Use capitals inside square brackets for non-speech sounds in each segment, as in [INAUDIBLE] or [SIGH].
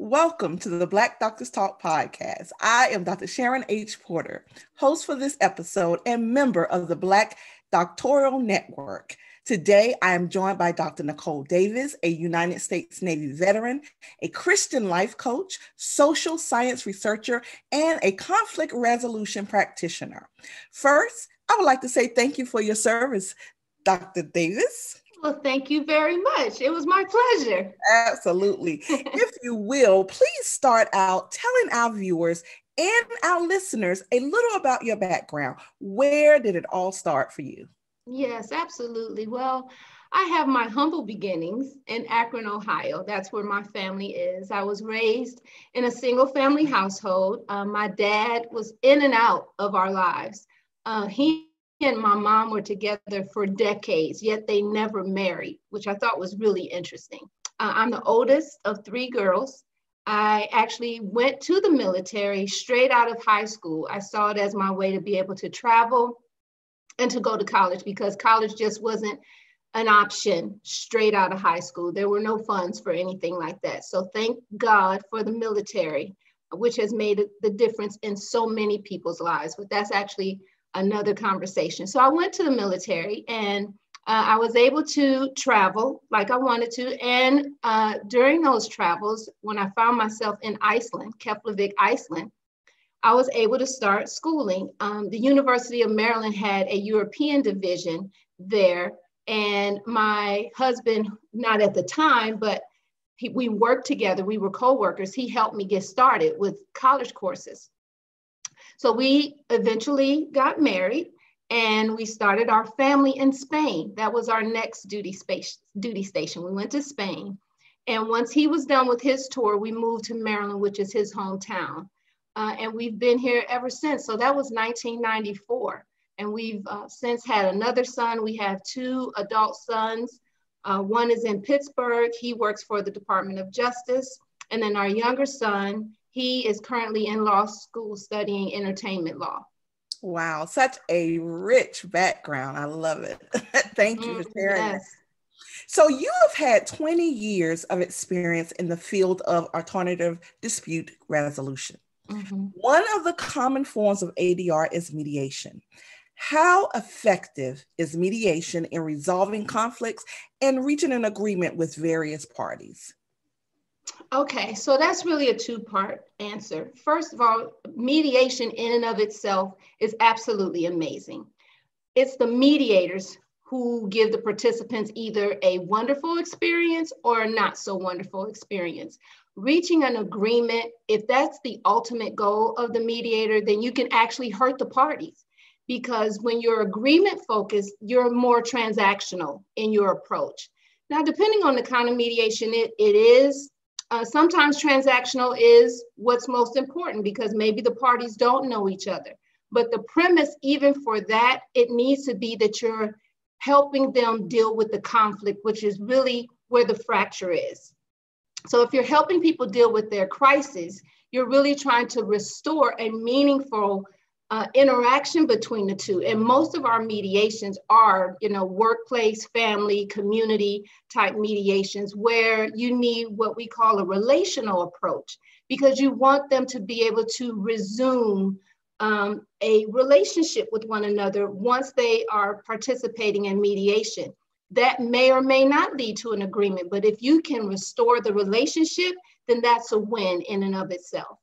Welcome to the Black Doctors Talk podcast. I am Dr. Sharon H. Porter, host for this episode and member of the Black Doctoral Network. Today, I am joined by Dr. Nicole Davis, a United States Navy veteran, a Christian life coach, social science researcher, and a conflict resolution practitioner. First, I would like to say thank you for your service, Dr. Davis. Well, thank you very much. It was my pleasure. Absolutely. [LAUGHS] if you will, please start out telling our viewers and our listeners a little about your background. Where did it all start for you? Yes, absolutely. Well, I have my humble beginnings in Akron, Ohio. That's where my family is. I was raised in a single family household. Uh, my dad was in and out of our lives. Uh, he and my mom were together for decades, yet they never married, which I thought was really interesting. Uh, I'm the oldest of three girls. I actually went to the military straight out of high school. I saw it as my way to be able to travel and to go to college because college just wasn't an option straight out of high school. There were no funds for anything like that. So thank God for the military, which has made the difference in so many people's lives. But that's actually another conversation. So I went to the military and uh, I was able to travel like I wanted to. And uh, during those travels, when I found myself in Iceland, Keflavik, Iceland, I was able to start schooling. Um, the University of Maryland had a European division there, and my husband, not at the time, but he, we worked together, we were co workers. He helped me get started with college courses. So we eventually got married and we started our family in Spain. That was our next duty, space, duty station. We went to Spain. And once he was done with his tour, we moved to Maryland, which is his hometown. Uh, and we've been here ever since. So that was 1994. And we've uh, since had another son. We have two adult sons. Uh, one is in Pittsburgh. He works for the Department of Justice. And then our younger son, he is currently in law school studying entertainment law. Wow, such a rich background. I love it. [LAUGHS] Thank you for mm, sharing. Yes. So, you have had 20 years of experience in the field of alternative dispute resolution. Mm-hmm. One of the common forms of ADR is mediation. How effective is mediation in resolving conflicts and reaching an agreement with various parties? Okay, so that's really a two part answer. First of all, mediation in and of itself is absolutely amazing. It's the mediators who give the participants either a wonderful experience or a not so wonderful experience reaching an agreement, if that's the ultimate goal of the mediator, then you can actually hurt the parties. Because when you're agreement focused, you're more transactional in your approach. Now, depending on the kind of mediation it, it is, uh, sometimes transactional is what's most important because maybe the parties don't know each other. But the premise, even for that, it needs to be that you're helping them deal with the conflict, which is really where the fracture is. So if you're helping people deal with their crisis, you're really trying to restore a meaningful uh, interaction between the two. And most of our mediations are, you know, workplace, family, community type mediations where you need what we call a relational approach because you want them to be able to resume um, a relationship with one another once they are participating in mediation that may or may not lead to an agreement. But if you can restore the relationship, then that's a win in and of itself.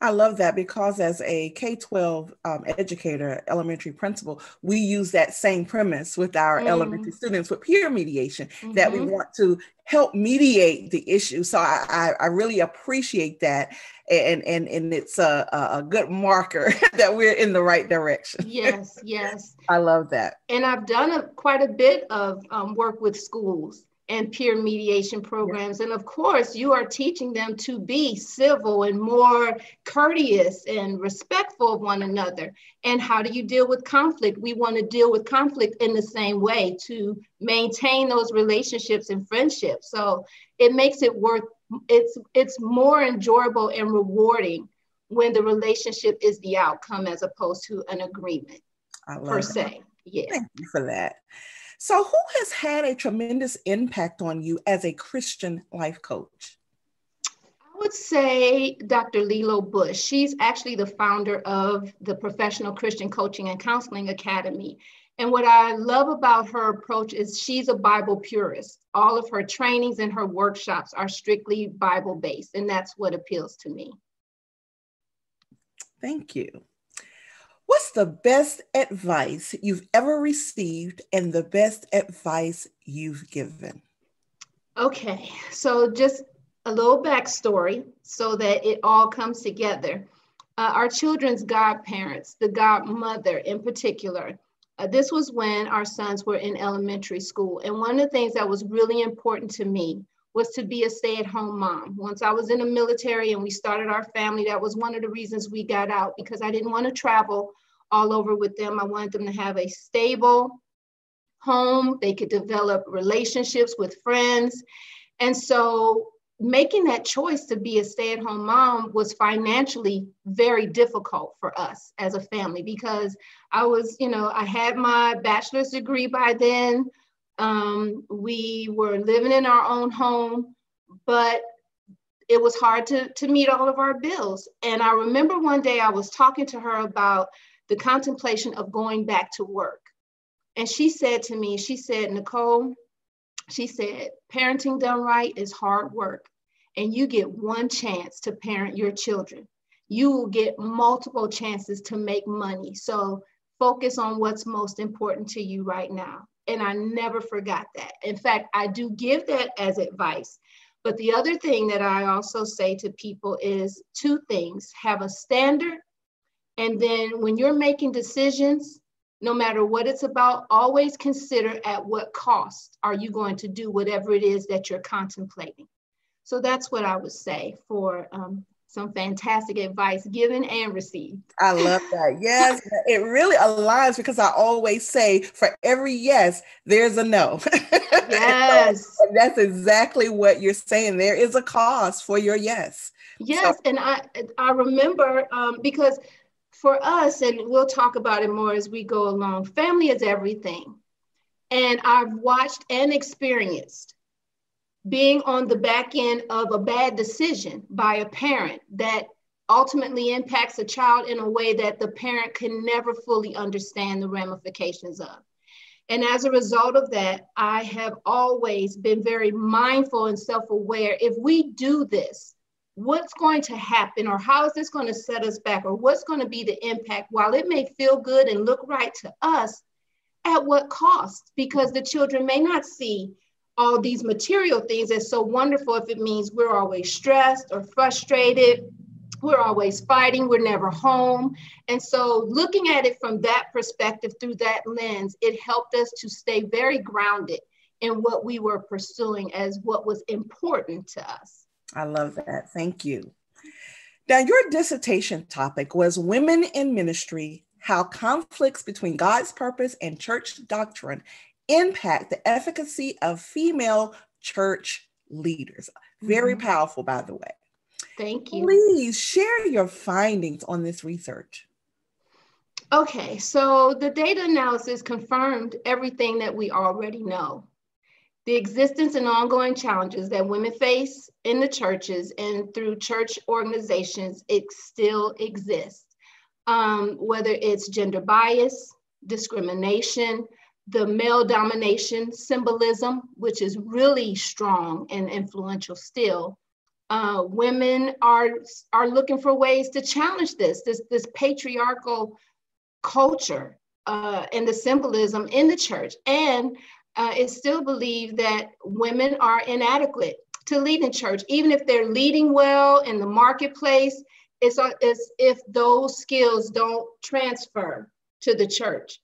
I love that because as a K 12 um, educator, elementary principal, we use that same premise with our mm. elementary students with peer mediation mm-hmm. that we mm-hmm. want to help mediate the issue. So I, I, I really appreciate that. And, and, and it's a, a good marker [LAUGHS] that we're in the right direction. Yes, yes. [LAUGHS] I love that. And I've done a, quite a bit of um, work with schools and peer mediation programs. And of course, you are teaching them to be civil and more courteous and respectful of one another. And how do you deal with conflict? We want to deal with conflict in the same way to maintain those relationships and friendships. So it makes it worth it's it's more enjoyable and rewarding when the relationship is the outcome as opposed to an agreement per that. se. Yeah. Thank you for that. So, who has had a tremendous impact on you as a Christian life coach? I would say Dr. Leelo Bush. She's actually the founder of the Professional Christian Coaching and Counseling Academy. And what I love about her approach is she's a Bible purist. All of her trainings and her workshops are strictly Bible based, and that's what appeals to me. Thank you. What's the best advice you've ever received and the best advice you've given? Okay, so just a little backstory so that it all comes together. Uh, our children's godparents, the godmother in particular, uh, this was when our sons were in elementary school. And one of the things that was really important to me was to be a stay at home mom. Once I was in the military and we started our family, that was one of the reasons we got out because I didn't want to travel all over with them. I wanted them to have a stable home, they could develop relationships with friends. And so making that choice to be a stay-at-home mom was financially very difficult for us as a family because I was, you know, I had my bachelor's degree by then. Um, we were living in our own home, but it was hard to, to meet all of our bills. And I remember one day I was talking to her about the contemplation of going back to work. And she said to me, she said, Nicole, she said, parenting done right is hard work, and you get one chance to parent your children. You will get multiple chances to make money. So focus on what's most important to you right now. And I never forgot that. In fact, I do give that as advice. But the other thing that I also say to people is two things have a standard. And then when you're making decisions, no matter what it's about, always consider at what cost are you going to do whatever it is that you're contemplating. So that's what I would say for um, some fantastic advice given and received. I love that. [LAUGHS] Yes, it really aligns because I always say for every yes, there's a no. [LAUGHS] Yes. and that's exactly what you're saying. There is a cause for your yes. Yes, so- and I I remember um, because for us, and we'll talk about it more as we go along, family is everything. And I've watched and experienced being on the back end of a bad decision by a parent that ultimately impacts a child in a way that the parent can never fully understand the ramifications of. And as a result of that, I have always been very mindful and self aware. If we do this, what's going to happen or how is this going to set us back or what's going to be the impact while it may feel good and look right to us at what cost because the children may not see all these material things. That's so wonderful if it means we're always stressed or frustrated. We're always fighting. We're never home. And so looking at it from that perspective through that lens it helped us to stay very grounded in what we were pursuing as what was important to us. I love that. Thank you. Now, your dissertation topic was Women in Ministry How Conflicts Between God's Purpose and Church Doctrine Impact the Efficacy of Female Church Leaders. Very mm-hmm. powerful, by the way. Thank you. Please share your findings on this research. Okay, so the data analysis confirmed everything that we already know the existence and ongoing challenges that women face in the churches and through church organizations, it still exists. Um, whether it's gender bias, discrimination, the male domination symbolism, which is really strong and influential still. Uh, women are, are looking for ways to challenge this, this, this patriarchal culture uh, and the symbolism in the church. And uh, is still believed that women are inadequate to lead in church, even if they're leading well in the marketplace. It's as if those skills don't transfer to the church.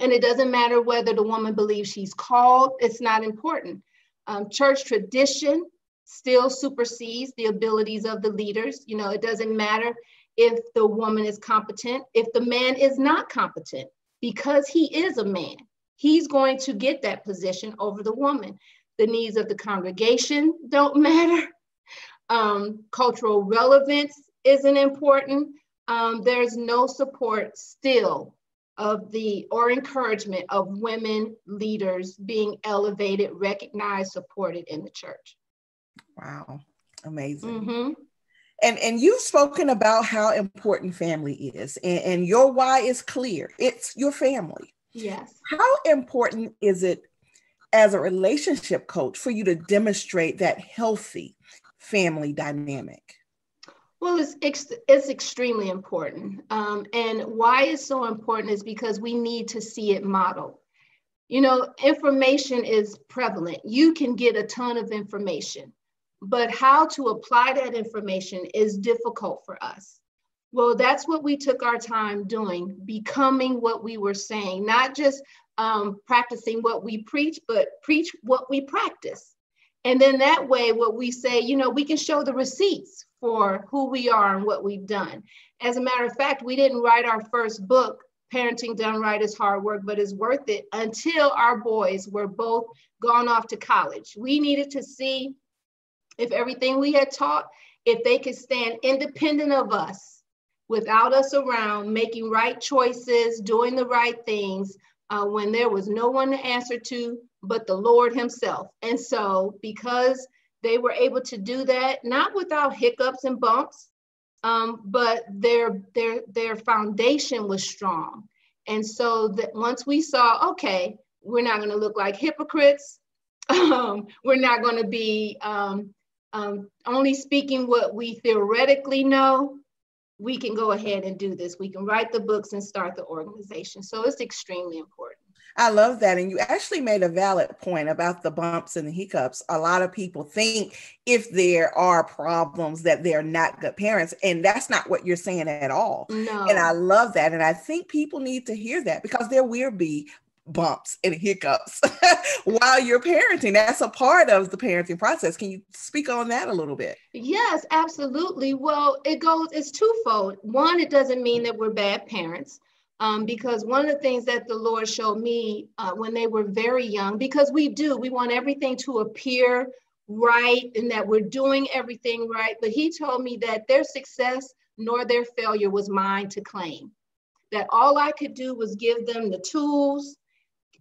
And it doesn't matter whether the woman believes she's called, it's not important. Um, church tradition still supersedes the abilities of the leaders. You know, it doesn't matter if the woman is competent, if the man is not competent, because he is a man he's going to get that position over the woman. The needs of the congregation don't [LAUGHS] matter. Um, cultural relevance isn't important. Um, there's no support still of the or encouragement of women leaders being elevated, recognized, supported in the church. Wow. Amazing. Mm-hmm. And, and you've spoken about how important family is, and, and your why is clear. It's your family. Yes. How important is it as a relationship coach for you to demonstrate that healthy family dynamic? Well, it's, it's, it's extremely important. Um, and why it's so important is because we need to see it modeled. You know, information is prevalent. You can get a ton of information, but how to apply that information is difficult for us. Well, that's what we took our time doing, becoming what we were saying, not just um, practicing what we preach, but preach what we practice. And then that way, what we say, you know, we can show the receipts for who we are and what we've done. As a matter of fact, we didn't write our first book, Parenting Done Right is Hard Work, but is Worth It, until our boys were both gone off to college. We needed to see if everything we had taught, if they could stand independent of us without us around, making right choices, doing the right things uh, when there was no one to answer to but the Lord Himself. And so, because they were able to do that, not without hiccups and bumps, um, but their their their foundation was strong. And so that once we saw, okay, we're not going to look like hypocrites. [LAUGHS] Um, we're not going to be um, um, only speaking what we theoretically know, we can go ahead and do this. We can write the books and start the organization. So it's extremely important. I love that. And you actually made a valid point about the bumps and the hiccups. A lot of people think if there are problems that they're not good parents. And that's not what you're saying at all. No. And I love that. And I think people need to hear that because there will be bumps and hiccups [LAUGHS] while you're parenting. That's a part of the parenting process. Can you speak on that a little bit? Yes, absolutely. Well, it goes, it's twofold. One, it doesn't mean that we're bad parents. Um, because one of the things that the Lord showed me uh, when they were very young, because we do, we want everything to appear right and that we're doing everything right. But He told me that their success nor their failure was mine to claim. That all I could do was give them the tools,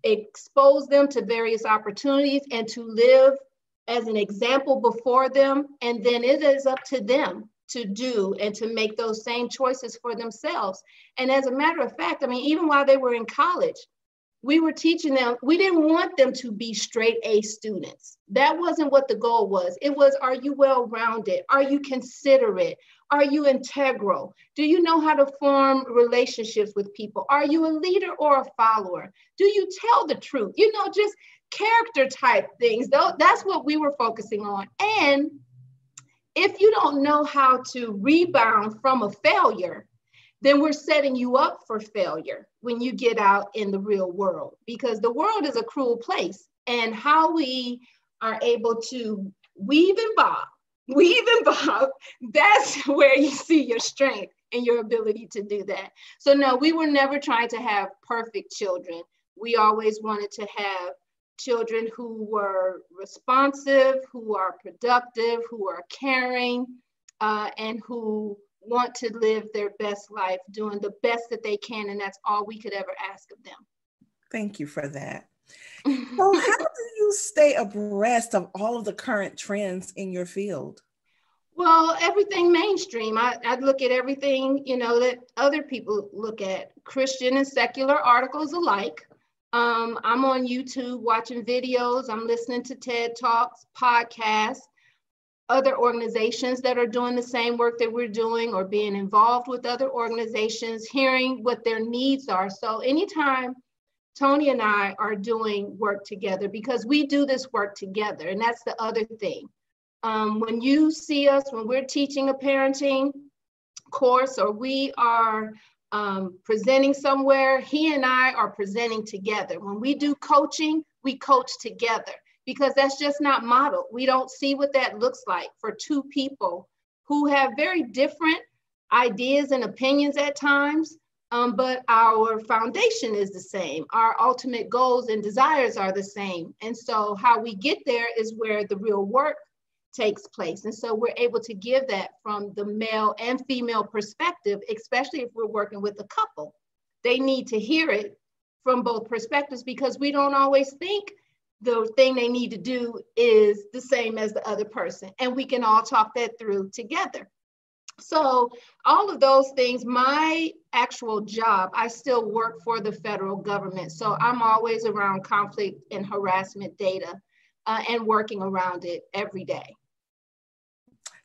expose them to various opportunities and to live as an example before them. And then it is up to them to do and to make those same choices for themselves. And as a matter of fact, I mean, even while they were in college, we were teaching them, we didn't want them to be straight A students. That wasn't what the goal was. It was, are you well rounded? Are you considerate? Are you integral? Do you know how to form relationships with people? Are you a leader or a follower? Do you tell the truth? You know, just character type things. Though that's what we were focusing on. And if you don't know how to rebound from a failure, then we're setting you up for failure when you get out in the real world because the world is a cruel place and how we are able to weave and bob [LAUGHS] weave and bob that's [LAUGHS] where you see your strength and your ability to do that. So no we were never trying to have perfect children. We always wanted to have children who were responsive who are productive who are caring uh, and who want to live their best life, doing the best that they can. And that's all we could ever ask of them. Thank you for that. [LAUGHS] so, how do you stay abreast of all of the current trends in your field? Well, everything mainstream. I, I look at everything, you know, that other people look at, Christian and secular articles alike. Um, I'm on YouTube watching videos. I'm listening to TED Talks, podcasts other organizations that are doing the same work that we're doing or being involved with other organizations, hearing what their needs are. So anytime Tony and I are doing work together, because we do this work together, and that's the other thing. Um, when you see us, when we're teaching a parenting course or we are um, presenting somewhere, he and I are presenting together. When we do coaching, we coach together because that's just not modeled. We don't see what that looks like for two people who have very different ideas and opinions at times, um, but our foundation is the same. Our ultimate goals and desires are the same. And so, how we get there is where the real work takes place. And so, we're able to give that from the male and female perspective, especially if we're working with a couple. They need to hear it from both perspectives because we don't always think the thing they need to do is the same as the other person. And we can all talk that through together. So, all of those things, my actual job, I still work for the federal government. So, I'm always around conflict and harassment data uh, and working around it every day.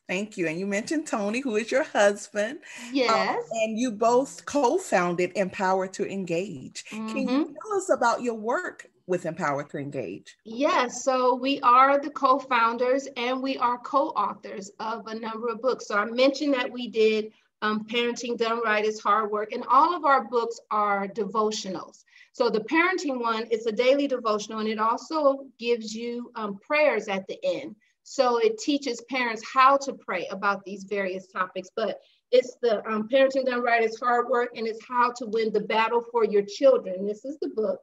Thank you. And you mentioned Tony, who is your husband. Um, yes. Um, and you both co founded Empower to Engage. Mm-hmm. Can you mm-hmm. tell us about your work with Empower to Engage? Yes, so we are the co founders and we are co authors of a number of books. So I mentioned that we did um, Parenting Done Right is Hard Work, and all of our books are devotionals. So the parenting one is a daily devotional, and it also gives you um, prayers at the end. So it teaches parents how to pray about these various topics. But it's the um, Parenting Done Right is Hard Work, and it's how to win the battle for your children. This is the book.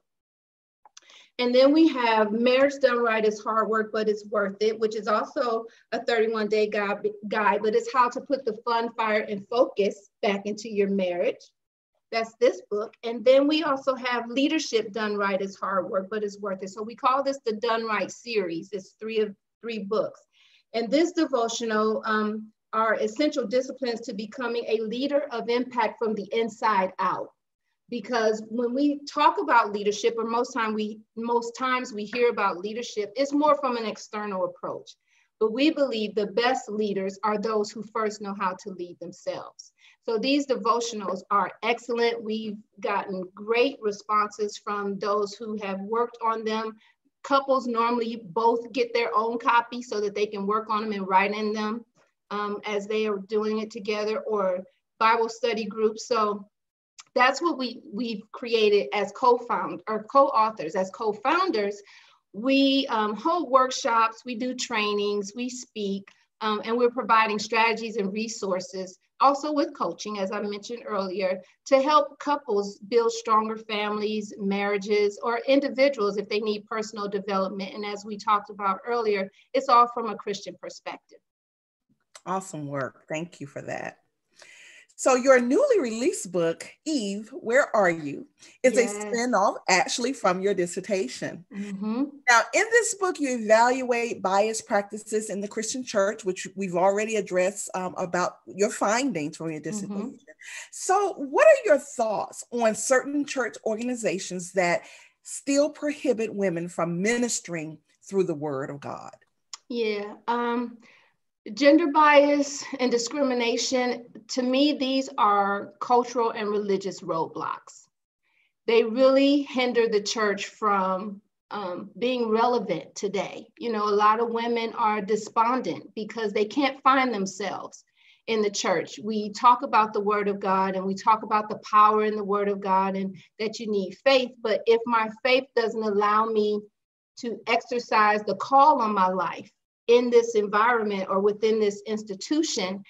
And then we have Marriage Done Right is Hard Work, but it's worth it, which is also a 31 day guide, guide, but it's how to put the fun, fire, and focus back into your marriage. That's this book. And then we also have Leadership Done Right is Hard Work, but it's worth it. So we call this the Done Right series. It's three of three books. And this devotional um, are essential disciplines to becoming a leader of impact from the inside out. Because when we talk about leadership or most time we most times we hear about leadership it's more from an external approach. But we believe the best leaders are those who first know how to lead themselves. So these devotionals are excellent. We've gotten great responses from those who have worked on them couples normally both get their own copy so that they can work on them and write in them um, as they are doing it together or bible study groups. So that's what we we've created as co-found or co-authors. As co-founders we um, hold workshops we do trainings we speak um, and we're providing strategies and resources also with coaching as i mentioned earlier to help couples build stronger families marriages or individuals if they need personal development. And as we talked about earlier it's all from a christian perspective. Awesome work. Thank you for that so your newly released book, Eve, Where Are You, is yes. a spinoff actually from your dissertation. Mm-hmm. Now, in this book, you evaluate bias practices in the Christian church, which we've already addressed um, about your findings from your mm-hmm. dissertation. Mm-hmm. So, what are your thoughts on certain church organizations that still prohibit women from ministering through the Word of God? Yeah. Um, Gender bias and discrimination, to me, these are cultural and religious roadblocks. They really hinder the church from um, being relevant today. You know, a lot of women are despondent because they can't find themselves in the church. We talk about the word of God and we talk about the power in the word of God and that you need faith. But if my faith doesn't allow me to exercise the call on my life, in this environment or within this institution,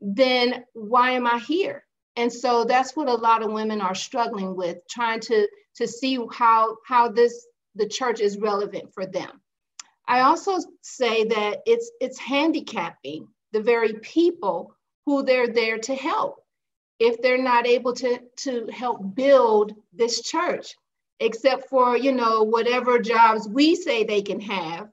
then why am I here? And so that's what a lot of women are struggling with, trying to, to see how, how this the church is relevant for them. I also say that it's it's handicapping the very people who they're there to help if they're not able to, to help build this church, except for, you know, whatever jobs we say they can have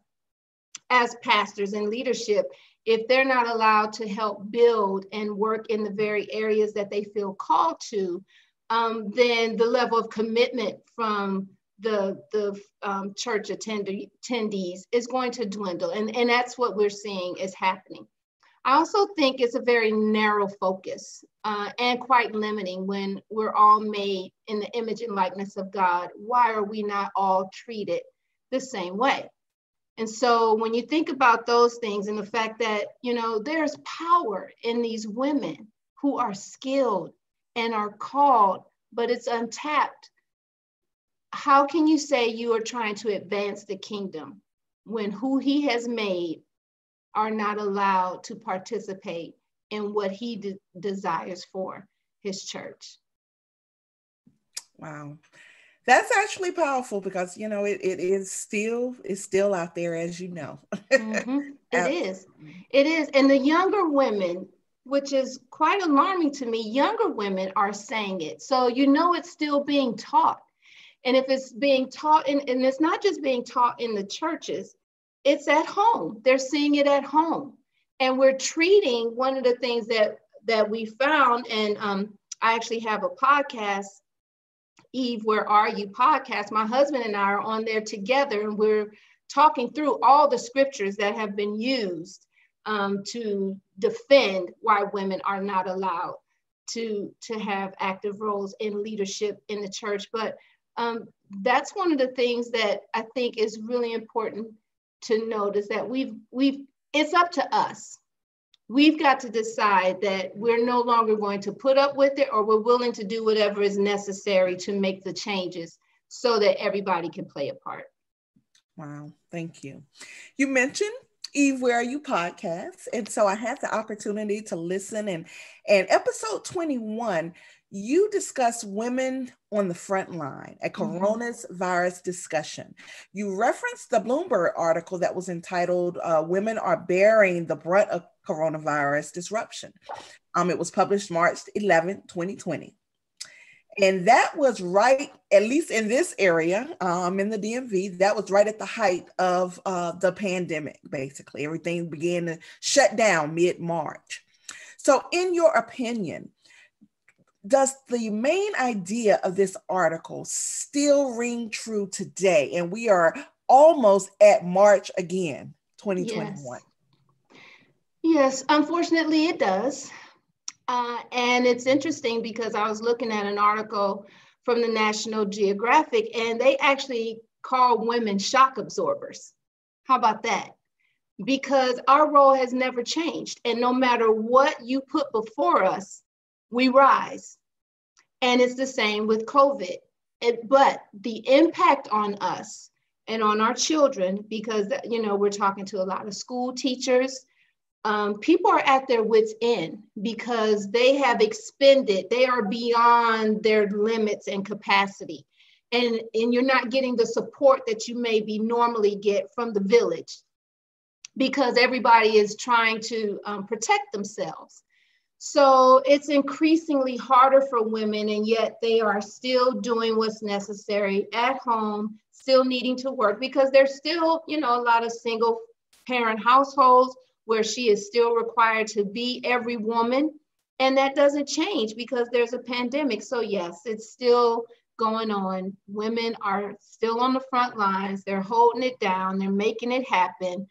as pastors and leadership if they're not allowed to help build and work in the very areas that they feel called to, um, then the level of commitment from the, the um, church attend- attendees is going to dwindle. And, and that's what we're seeing is happening. I also think it's a very narrow focus uh, and quite limiting when we're all made in the image and likeness of God. Why are we not all treated the same way? And so when you think about those things and the fact that, you know, there's power in these women who are skilled and are called, but it's untapped. How can you say you are trying to advance the kingdom when who he has made are not allowed to participate in what he de- desires for his church? Wow that's actually powerful because you know it, it is still it's still out there as you know mm-hmm. [LAUGHS] it is it is and the younger women which is quite alarming to me younger women are saying it so you know it's still being taught And if it's being taught, in, and it's not just being taught in the churches, it's at home. They're seeing it at home. And we're treating one of the things that that we found, and um, I actually have a podcast, Eve, Where Are You podcast. My husband and I are on there together, and we're talking through all the scriptures that have been used um, to defend why women are not allowed to, to have active roles in leadership in the church. But um, that's one of the things that I think is really important to note is that we've we've it's up to us. We've got to decide that we're no longer going to put up with it or we're willing to do whatever is necessary to make the changes so that everybody can play a part. Wow, thank you. You mentioned Eve, Where Are You podcast. And so I had the opportunity to listen and and episode 21, you discuss women on the front line, a mm-hmm. coronavirus discussion. You referenced the Bloomberg article that was entitled uh, Women Are Bearing the Brunt of Coronavirus Disruption. Um, it was published March 11, 2020. And that was right, at least in this area, um, in the DMV, that was right at the height of uh, the pandemic, basically. Everything began to shut down mid March. So, in your opinion, does the main idea of this article still ring true today? And we are almost at March again, 2021. Yes, yes unfortunately, it does. Uh, and it's interesting because I was looking at an article from the National Geographic, and they actually call women shock absorbers. How about that? Because our role has never changed. And no matter what you put before us, we rise. And it's the same with COVID. It, but the impact on us and on our children, because you know we're talking to a lot of school teachers, um, people are at their wits end because they have expended, they are beyond their limits and capacity. And, and you're not getting the support that you maybe normally get from the village because everybody is trying to um, protect themselves. So it's increasingly harder for women, and yet they are still doing what's necessary at home, still needing to work because there's still, you know, a lot of single parent households where she is still required to be every woman. And that doesn't change because there's a pandemic. So, yes, it's still going on. Women are still on the front lines, they're holding it down, they're making it happen.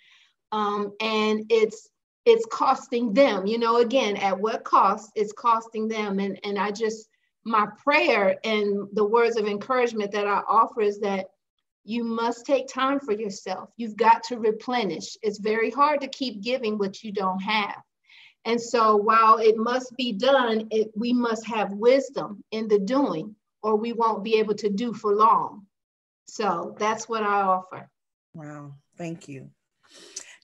Um, and it's it's costing them you know again at what cost it's costing them and and i just my prayer and the words of encouragement that i offer is that you must take time for yourself. You've got to replenish. It's very hard to keep giving what you don't have. And so while it must be done, it, we must have wisdom in the doing, or we won't be able to do for long. So that's what I offer. Wow, thank you.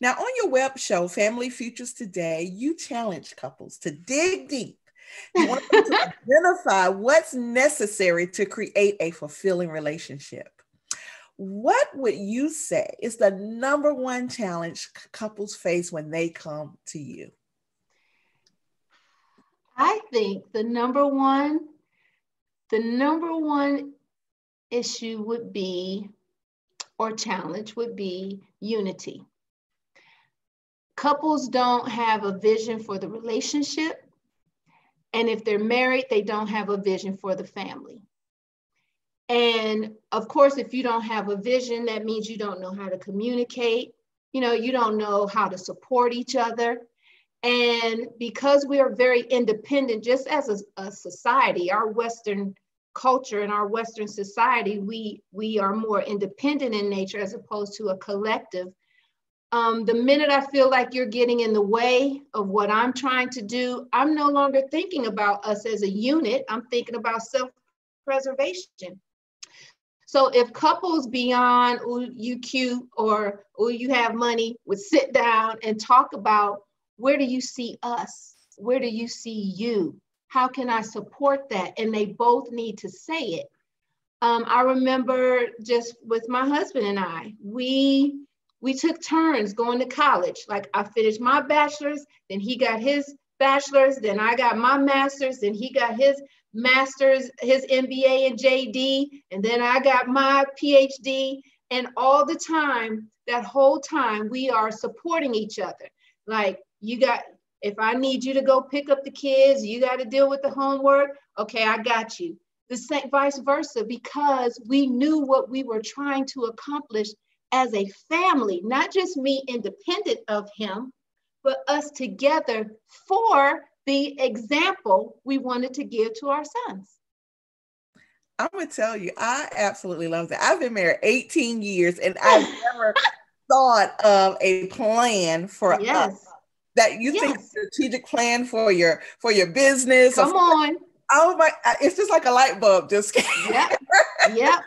Now, on your web show, Family Futures Today, you challenge couples to dig deep. You want them to [LAUGHS] identify what's necessary to create a fulfilling relationship. What would you say is the number one challenge couples face when they come to you? I think the number one, the number one issue would be, or challenge would be unity. Couples don't have a vision for the relationship. And if they're married, they don't have a vision for the family. And of course, if you don't have a vision, that means you don't know how to communicate. You know, you don't know how to support each other. And because we are very independent, just as a, a society, our Western culture and our Western society, we, we are more independent in nature as opposed to a collective. Um, the minute I feel like you're getting in the way of what I'm trying to do, I'm no longer thinking about us as a unit. I'm thinking about self preservation. So if couples beyond ooh, you cute or ooh, you have money would sit down and talk about where do you see us? Where do you see you? How can I support that? And they both need to say it. Um, I remember just with my husband and I, we we took turns going to college. Like I finished my bachelor's, then he got his bachelor's, then I got my master's, then he got his master's, his MBA and JD, and then I got my PhD. And all the time, that whole time, we are supporting each other. Like, you got, if I need you to go pick up the kids, you got to deal with the homework. Okay, I got you. The same vice versa, because we knew what we were trying to accomplish as a family, not just me independent of him, but us together for the example we wanted to give to our sons. I'm gonna tell you, I absolutely love that. I've been married 18 years and I've [LAUGHS] never thought of a plan for yes. us that you yes. think strategic plan for your for your business. Come on. Oh my! It's just like a light bulb. Just yeah, yeah.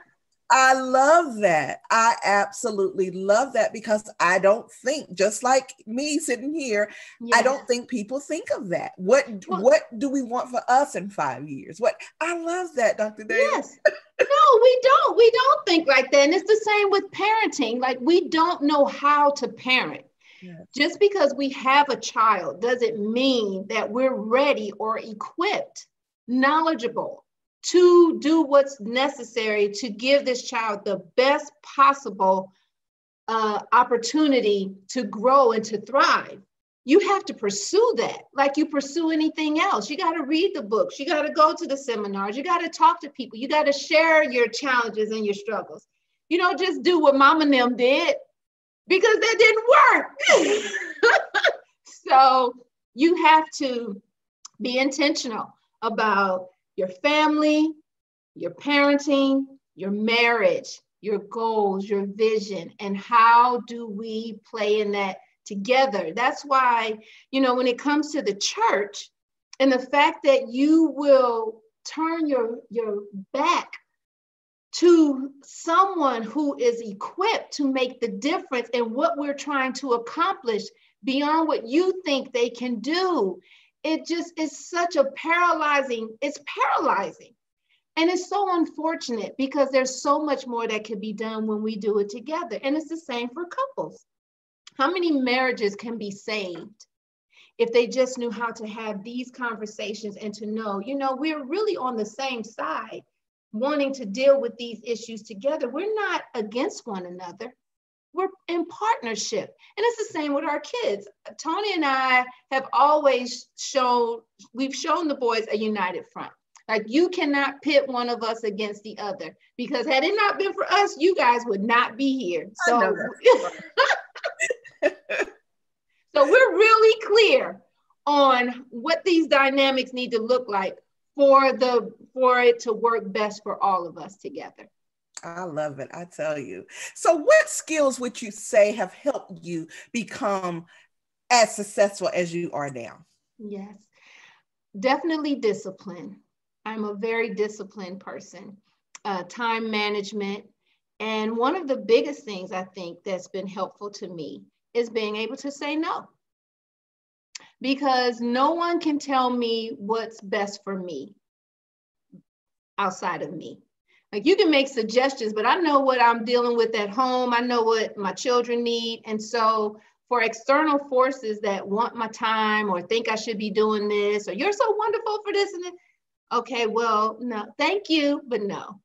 I love that. I absolutely love that because I don't think, just like me sitting here, yeah. I don't think people think of that. What well, what do we want for us in five years? What I love that, Dr. Davis. Yes. no, we don't. We don't think like that. And it's the same with parenting. Like we don't know how to parent. Yes. Just because we have a child doesn't mean that we're ready or equipped, knowledgeable to do what's necessary to give this child the best possible uh, opportunity to grow and to thrive. You have to pursue that like you pursue anything else. You got to read the books, you got to go to the seminars, you got to talk to people, you got to share your challenges and your struggles. You know, just do what mom and them did because that didn't work. [LAUGHS] so you have to be intentional about your family, your parenting, your marriage, your goals, your vision, and how do we play in that together? That's why, you know, when it comes to the church and the fact that you will turn your, your back to someone who is equipped to make the difference in what we're trying to accomplish beyond what you think they can do it just is such a paralyzing, it's paralyzing. And it's so unfortunate because there's so much more that could be done when we do it together. And it's the same for couples. How many marriages can be saved if they just knew how to have these conversations and to know, you know, we're really on the same side, wanting to deal with these issues together. We're not against one another we're in partnership. And it's the same with our kids. Tony and I have always shown, we've shown the boys a united front. Like you cannot pit one of us against the other because had it not been for us, you guys would not be here. So, [LAUGHS] [LAUGHS] so we're really clear on what these dynamics need to look like for the for it to work best for all of us together. I love it. I tell you. So, what skills would you say have helped you become as successful as you are now? Yes, definitely discipline. I'm a very disciplined person, uh, time management. And one of the biggest things I think that's been helpful to me is being able to say no. Because no one can tell me what's best for me outside of me. Like you can make suggestions, but I know what I'm dealing with at home. I know what my children need. And so for external forces that want my time or think I should be doing this or you're so wonderful for this and that. Okay, well, no, thank you, but no.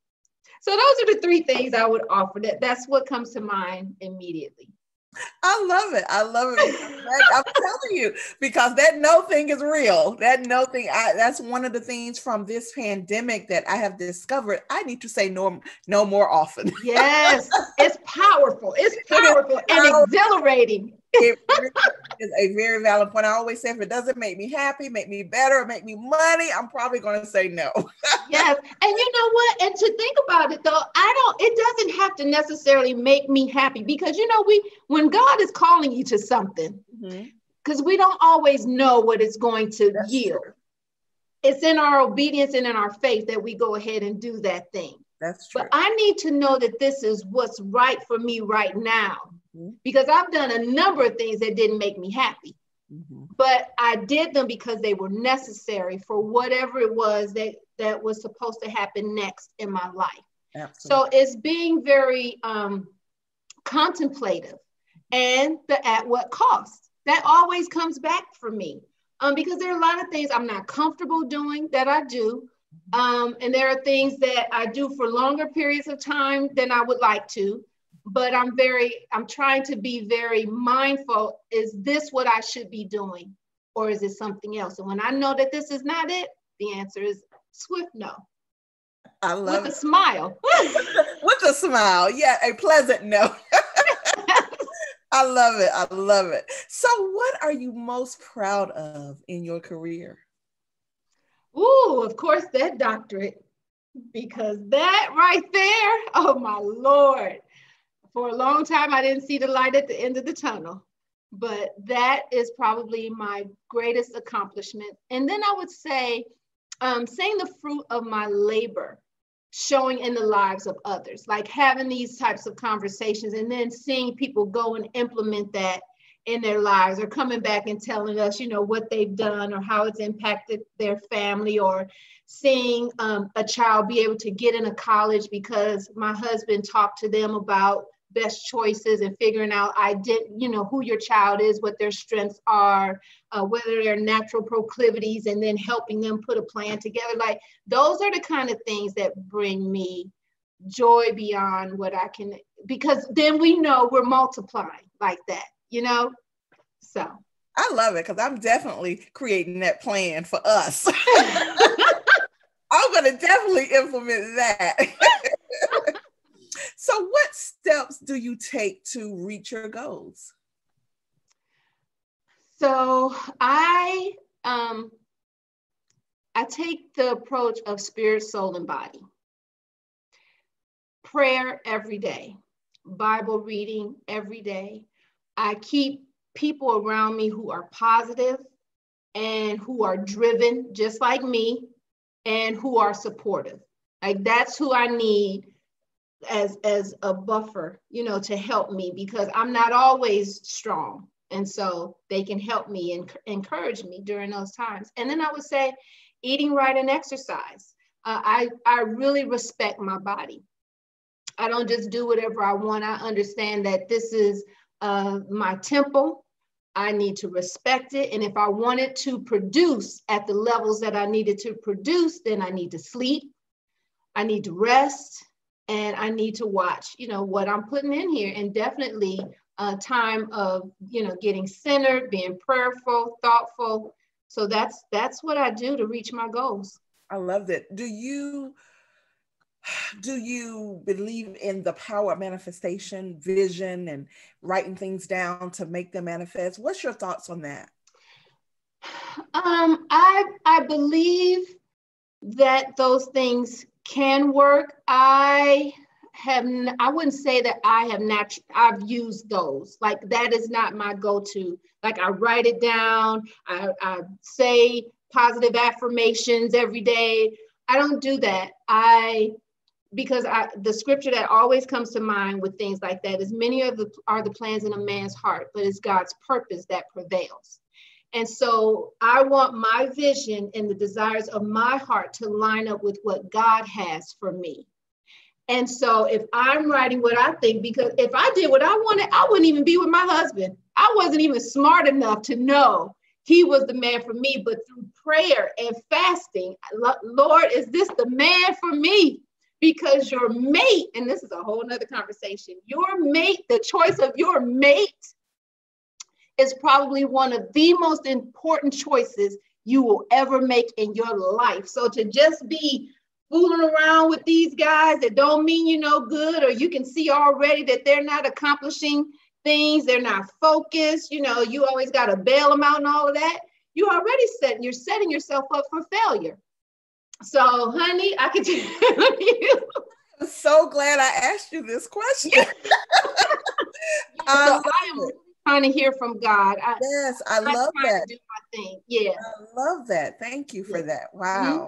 So those are the three things I would offer. That that's what comes to mind immediately. I love it. I love it. I'm telling you, because that no thing is real. That no thing, I, that's one of the things from this pandemic that I have discovered. I need to say no, no more often. [LAUGHS] Yes, it's powerful. It's powerful and exhilarating it really is a very valid point. I always say if it doesn't make me happy, make me better, make me money, I'm probably going to say no. [LAUGHS] yes. And you know what? And to think about it though, I don't, it doesn't have to necessarily make me happy because you know, we, when God is calling you to something, because mm-hmm. we don't always know what it's going to That's yield. True. It's in our obedience and in our faith that we go ahead and do that thing. That's true. But I need to know that this is what's right for me right now mm-hmm. because I've done a number of things that didn't make me happy. Mm-hmm. But I did them because they were necessary for whatever it was that that was supposed to happen next in my life. Absolutely. So it's being very um, contemplative and the at what cost. That always comes back for me um, because there are a lot of things I'm not comfortable doing that I do, Um, and there are things that I do for longer periods of time than I would like to. But I'm very, I'm trying to be very mindful. Is this what I should be doing? Or is it something else? And when I know that this is not it, the answer is swift no. I love with a smile. [LAUGHS] with a smile. Yeah, a pleasant no. [LAUGHS] I love it. I love it. So, what are you most proud of in your career? Ooh, of course, that doctorate, because that right there, oh my Lord. For a long time, I didn't see the light at the end of the tunnel, but that is probably my greatest accomplishment. And then I would say, um, seeing the fruit of my labor showing in the lives of others, like having these types of conversations and then seeing people go and implement that in their lives or coming back and telling us, you know, what they've done or how it's impacted their family or seeing um, a child be able to get into college because my husband talked to them about best choices and figuring out I did, you know, who your child is, what their strengths are, uh, whether they're natural proclivities, and then helping them put a plan together. Like those are the kind of things that bring me joy beyond what I can, because then we know we're multiplying like that, you know? So. I love it because I'm definitely creating that plan for us. [LAUGHS] [LAUGHS] I'm going to definitely implement that. [LAUGHS] So, what steps do you take to reach your goals? So, I um, I take the approach of spirit, soul, and body. Prayer every day, Bible reading every day. I keep people around me who are positive and who are driven, just like me, and who are supportive. Like that's who I need as as a buffer you know to help me because i'm not always strong. And so they can help me and encourage me during those times. And then i would say eating right and exercise. Uh, i i really respect my body. I don't just do whatever i want. I understand that this is uh, my temple. I need to respect it. And if i wanted to produce at the levels that i needed to produce then i need to sleep. I need to rest and I need to watch, you know, what I'm putting in here and definitely a time of, you know, getting centered, being prayerful, thoughtful. So that's that's what I do to reach my goals. I love that. Do you do you believe in the power of manifestation, vision and writing things down to make them manifest? What's your thoughts on that? [SIGHS] Um I I believe that those things can work. I have I wouldn't say that I have not I've used those. Like that is not my go-to. Like I write it down, I, I say positive affirmations every day. I don't do that. I because I the scripture that always comes to mind with things like that is many of the are the plans in a man's heart, but it's God's purpose that prevails. And so I want my vision and the desires of my heart to line up with what God has for me. And so if I'm writing what I think, because if I did what I wanted, I wouldn't even be with my husband. I wasn't even smart enough to know he was the man for me. But through prayer and fasting, Lord, is this the man for me? Because your mate, and this is a whole nother conversation, your mate, the choice of your mate is probably one of the most important choices you will ever make in your life. So to just be fooling around with these guys that don't mean you no good, or you can see already that they're not accomplishing things, they're not focused, you know, you always got to bail them out and all of that. You already set, you're setting yourself up for failure. So, honey, I can [LAUGHS] tell you. I'm so glad I asked you this question. [LAUGHS] [LAUGHS] so I am trying to hear from God. I, yes, I I'm love that. do my thing. Yeah. I love that. Thank you for yeah. that. Wow. Mm-hmm.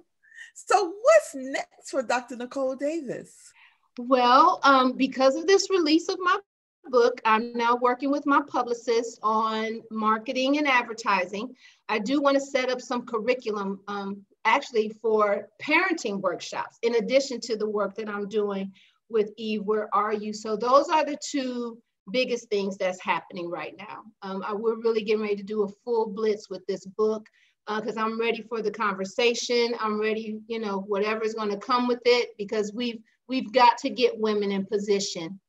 So what's next for Dr. Nicole Davis? Well, um, because of this release of my book, I'm now working with my publicist on marketing and advertising. I do want to set up some curriculum um, actually for parenting workshops in addition to the work that I'm doing with Eve, Where Are You? So those are the two biggest things that's happening right now. Um, I, we're really getting ready to do a full blitz with this book. because uh, I'm ready for the conversation. I'm ready, you know, whatever's going to come with it, because we've we've got to get women in position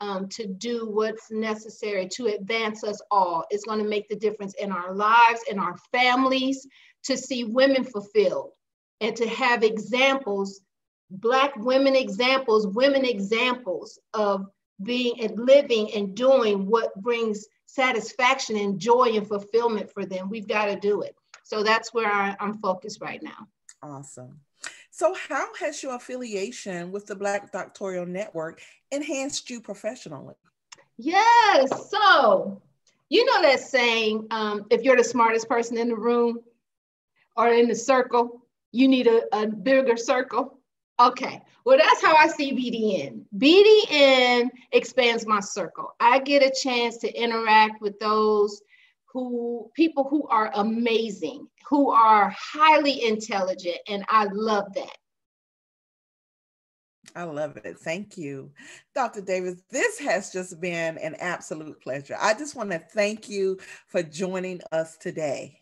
um, to do what's necessary to advance us all. It's going to make the difference in our lives, in our families, to see women fulfilled and to have examples, Black women examples, women examples of being and living and doing what brings satisfaction and joy and fulfillment for them. We've got to do it. So that's where I, I'm focused right now. Awesome. So, how has your affiliation with the Black Doctoral Network enhanced you professionally? Yes. So, you know that saying, um, if you're the smartest person in the room or in the circle, you need a, a bigger circle. Okay. Well, that's how I see BDN. BDN expands my circle. I get a chance to interact with those who people who are amazing, who are highly intelligent, and I love that. I love it. Thank you. Dr. Davis, this has just been an absolute pleasure. I just want to thank you for joining us today.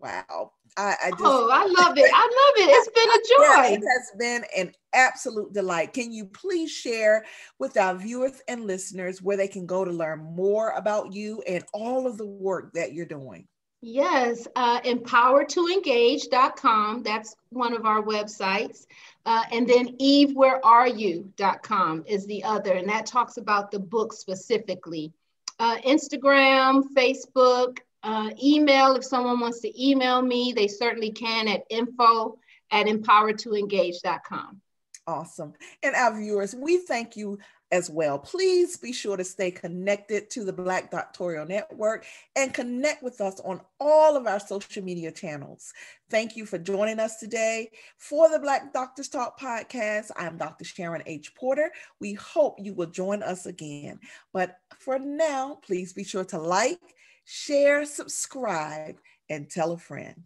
Wow. I, I just, oh, I love it. I love it. It's been a [LAUGHS] joy. Yeah, it has been an absolute delight. Can you please share with our viewers and listeners where they can go to learn more about you and all of the work that you're doing? Yes, uh, empowertoengage.com. That's one of our websites. Uh, and then evewhereareyou.com is the other, and that talks about the book specifically. Uh, Instagram, Facebook, uh, email, if someone wants to email me, they certainly can at info at empowertoengage.com. Awesome. And our viewers, we thank you as well. Please be sure to stay connected to the Black Doctoral Network and connect with us on all of our social media channels. Thank you for joining us today for the Black Doctors Talk podcast. I'm Dr. Sharon H. Porter. We hope you will join us again. But for now, please be sure to like, share, subscribe, and tell a friend.